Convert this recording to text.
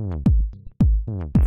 Mm-hmm.